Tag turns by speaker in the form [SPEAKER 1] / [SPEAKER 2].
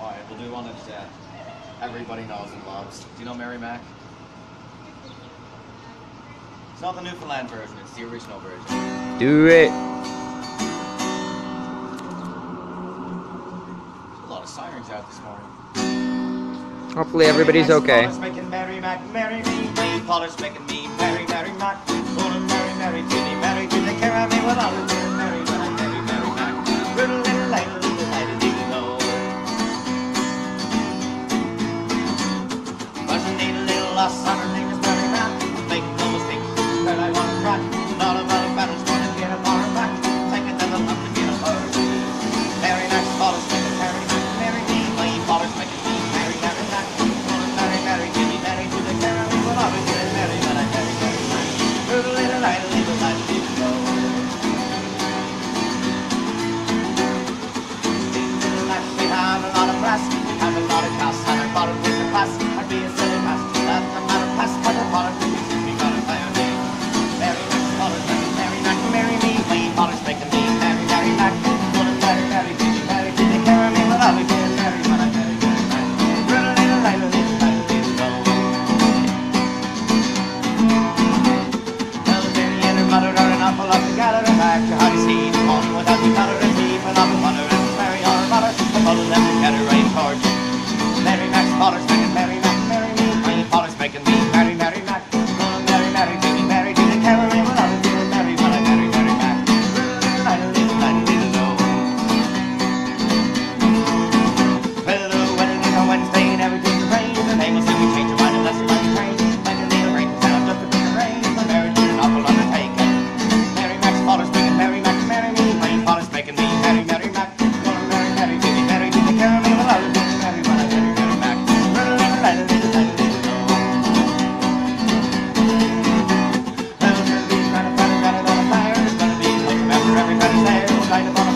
[SPEAKER 1] Alright, we'll do one that's uh, dead. Everybody knows and loves. Do you know Mary Mac? It's not the Newfoundland version, it's the original version.
[SPEAKER 2] Do it!
[SPEAKER 1] A lot of sirens out this morning.
[SPEAKER 2] Hopefully everybody's okay.
[SPEAKER 1] Potter's making Mary Mac marry me. Potter's making me Mary Mac. Mary Mary carry me last Saturday I'll light